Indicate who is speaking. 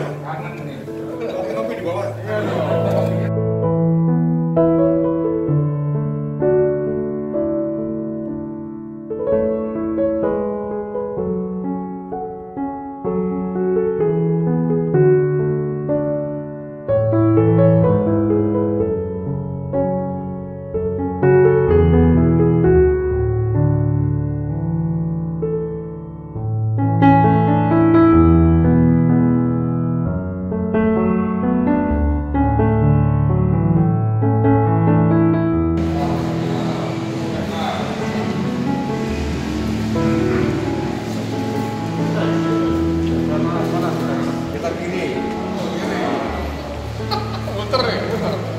Speaker 1: है उतर रहे हैं